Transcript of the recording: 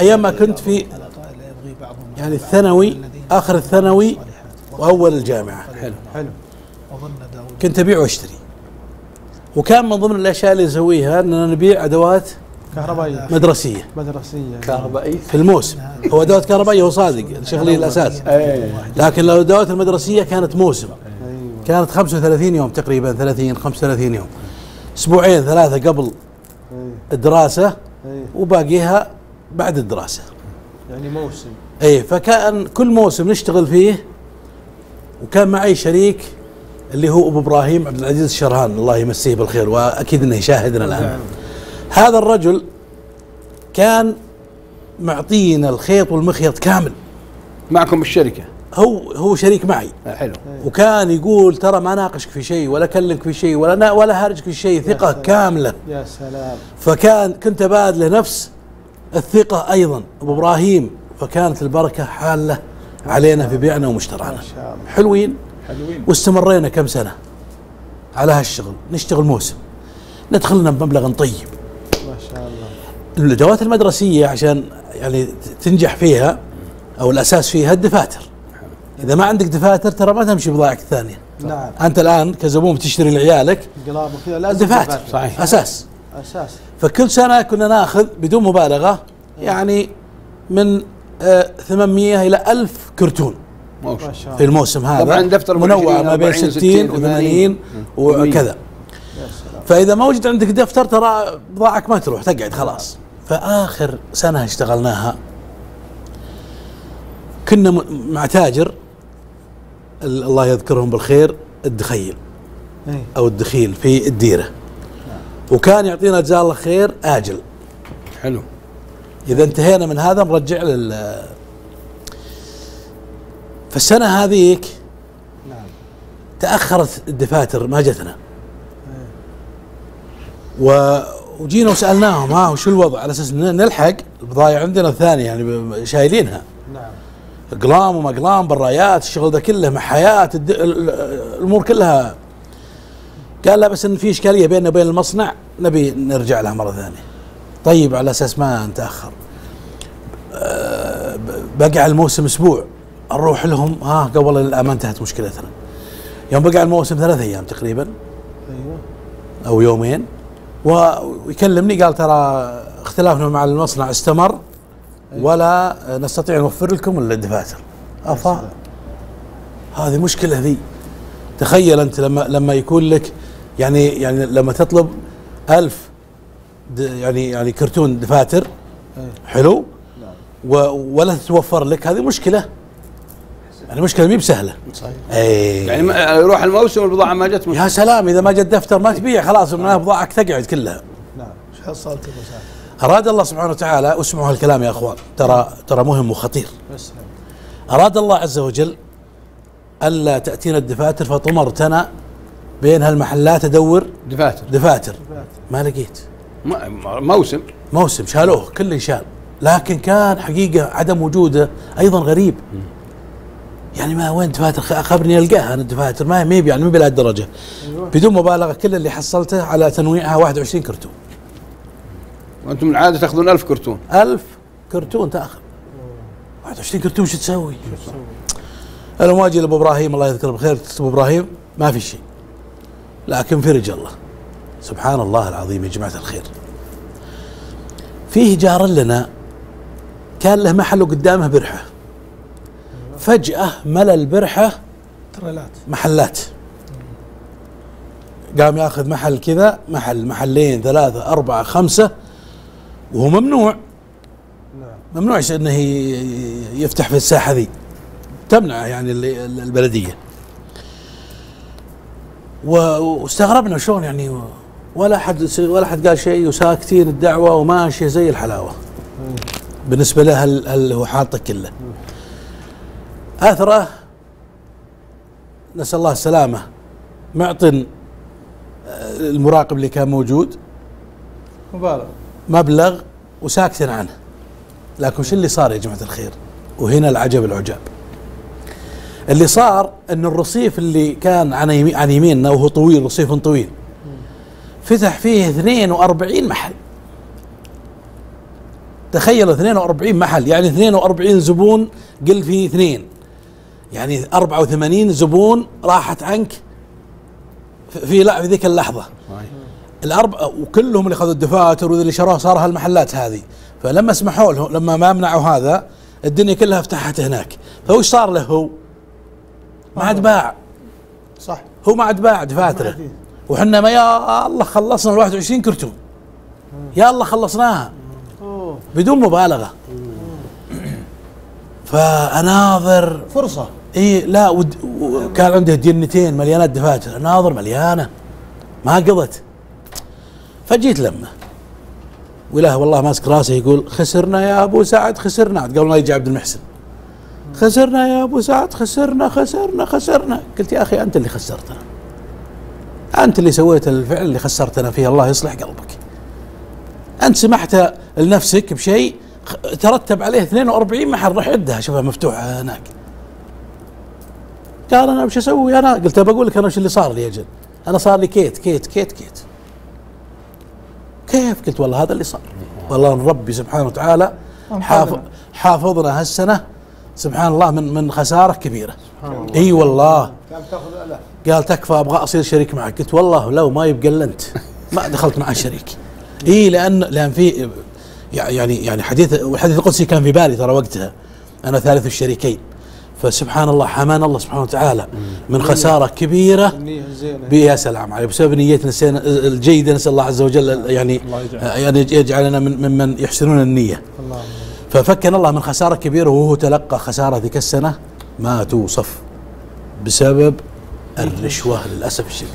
أيام ما كنت في يعني الثانوي آخر الثانوي وأول الجامعة. حلو. حلو. كنت أبيع وأشتري. وكان من ضمن الأشياء اللي نسويها إننا نبيع أدوات كهربائية. مدرسية. مدرسية. كهربائي في الموسم هو أدوات كهربائية هو صادق شغلي الأساس. لكن لو الأدوات المدرسية كانت موسم. أيوه. كانت 35 يوم تقريبا 30 35 يوم. أسبوعين ثلاثة قبل الدراسة وباقيها بعد الدراسة. يعني موسم. اي فكأن كل موسم نشتغل فيه وكان معي شريك اللي هو أبو إبراهيم عبد العزيز الشرهان. الله يمسيه بالخير وأكيد إنه يشاهدنا الآن. هذا الرجل كان معطينا الخيط والمخيط كامل. معكم بالشركة هو هو شريك معي. آه، حلو. وكان يقول ترى ما ناقشك في شيء ولا اكلمك في شيء ولا ولا هارجك في شيء ثقة سلام. كاملة. يا سلام. فكان كنت أبادله نفس الثقة أيضا. أبو إبراهيم فكانت البركة حالة علينا في بيعنا ومشترانا حلوين. حلوين. واستمرينا كم سنة على هالشغل. نشتغل موسم. ندخلنا بمبلغ طيب. ما شاء الله. الأدوات المدرسية عشان يعني تنجح فيها أو الأساس فيها الدفاتر. إذا ما عندك دفاتر ترى ما تمشي بضاعك الثانية نعم. أنت الآن كزبون بتشتري لعيالك قلاب وكذا لازم دفاتر. صحيح. أساس. أساس. فكل سنة كنا ناخذ بدون مبالغة يعني من آه 800 إلى 1000 كرتون. في الموسم هذا. طبعاً دفتر منوع 20 ما بين 40 60 و 80 وكذا. يا سلام. فإذا ما وجد عندك دفتر ترى بضاعك ما تروح تقعد خلاص. فآخر سنة اشتغلناها كنا مع تاجر ال- الله يذكرهم بالخير الدخيل. إيه. أو الدخيل في الديرة. وكان يعطينا جزاه الله خير آجل. حلو. إذا انتهينا من هذا نرجع لل فالسنة هذيك نعم. تأخرت الدفاتر ما جتنا و وجينا وسألناهم ها وشو الوضع؟ على أساس نلحق البضايع عندنا الثانية يعني شايلينها. نعم. اقلام وما اقلام برايات الشغل ده كله محايات الد... الأمور كلها قال لا بس إن في إشكالية بيننا وبين المصنع نبي نرجع لها مرة ثانية. طيب على أساس ما نتأخر. أه، ب- بقى الموسم أسبوع نروح لهم ها قبل الان ما انتهت مشكلتنا. يوم بقى الموسم ثلاث أيام تقريبا. أيوه. أو يومين. ويكلمني قال ترى اختلافنا مع المصنع استمر ولا نستطيع نوفر لكم الا الدفاتر. أفا. هذه مشكلة ذي. تخيل أنت لما لما يكون لك يعني يعني لما تطلب ألف يعني يعني كرتون دفاتر إيه. حلو؟ نعم. ولا تتوفر لك هذه مشكلة. يعني مشكلة مي بسهلة. صحيح. اي يعني يروح الموسم والبضاعه ما جت يا سلام إذا ما جت دفتر ما تبيع خلاص من بضاعك تقعد كلها. نعم. إيش حصلت أراد الله سبحانه وتعالى واسمعوا هالكلام يا أخوان ترى ترى مهم وخطير. بس أراد الله عز وجل ألا تأتينا الدفاتر فطمرت أنا بين هالمحلات أدور دفاتر. دفاتر. ما لقيت. موسم. موسم شالوه كل شال. لكن كان حقيقة عدم وجوده أيضا غريب. يعني ما وين دفاتر؟ خبرني ألقاها أنا الدفاتر. ما ما يعني مو بهالدرجة أيوه. بدون مبالغة كل اللي حصلته على تنويعها 21 كرتون. وأنتم من العادة تأخذون 1000 كرتون. ألف كرتون تأخذ. 21 كرتون شو تسوي؟ أنا ما أجي لأبو إبراهيم الله يذكره بالخير أبو إبراهيم ما في شيء. لكن فرج الله. سبحان الله العظيم يا جماعة الخير. فيه جار لنا كان له محل قدامه برحة. فجأة ملأ البرحة تريلات. محلات. قام ياخذ محل كذا محل محلين ثلاثة أربعة خمسة وهو ممنوع. نعم. ممنوع إنه يفتح في الساحة ذي. تمنع يعني و- واستغربنا شلون يعني ولا حد ولا حد قال شيء وساكتين الدعوة وماشيه زي الحلاوة. بالنسبة له هل هو حاطه كله. آثرة نسأل الله السلامة. معطن آه، المراقب اللي كان موجود. مبالغ مبلغ وساكتين عنه. لكن شو اللي صار يا جماعة الخير؟ وهنا العجب العجاب. اللي صار إن الرصيف اللي كان عن عن يميننا وهو طويل رصيف طويل. فتح فيه 42 محل. تخيل 42 محل يعني 42 زبون قل في اثنين. يعني 84 زبون راحت عنك في- في لا في ذيك اللحظة. الاربع وكلهم اللي أخذوا الدفاتر واللي شروها صار هالمحلات هذه. فلما سمحوا له لما ما منعوا هذا الدنيا كلها فتحت هناك. فوش صار له هو؟ ما عاد باع صح. هو ما عاد باع دفاتره. وحنا ما يا الله خلصنا ال 21 كرتون. يا الله خلصناها. بدون مبالغة. فأناظر. فرصة. إي لا ود وكان عنده جنتين مليانات دفاتر. أناظر مليانة. ما قضت. فجيت لمه وله والله ماسك راسه يقول خسرنا يا أبو سعد خسرنا. قبل ما يجي عبد المحسن. خسرنا يا أبو سعد خسرنا خسرنا خسرنا. قلت يا أخي أنت اللي خسرتنا. أنت اللي سويت الفعل اللي خسرتنا فيه. الله يصلح قلبك. أنت سمحت لنفسك بشيء ترتب عليه 42 محل روح عدها شوفها مفتوحه هناك. قال أنا وش أسوي؟ أنا قلت بقول لك أنا وش اللي صار لي أجل أنا صار لي كيت كيت كيت كيت. كيف؟ قلت والله هذا اللي صار والله ربي سبحانه وتعالى حافظ حافظنا هالسنة سبحان الله من من خسارة كبيرة. إي والله. قال تكفى أبغى أصير شريك معك. قلت والله لو ما يبقى إلا أنت ما دخلت مع شريك إي لأن لأن في يعني يعني حديث والحديث القدسي كان في بالي ترى وقتها. أنا ثالث الشريكين. فسبحان الله حمانا الله سبحانه وتعالى. من خسارة كبيرة. النية الزينة يا سلام عليك. بسبب نيتنا الجيده نسأل الله عز وجل يعني. يعني يجعلنا من ممن يحسنون النية. الله ففكنا الله من خسارة كبيرة وهو تلقى خسارة ذيك السنة ما توصف بسبب الرشوة للأسف الشديد.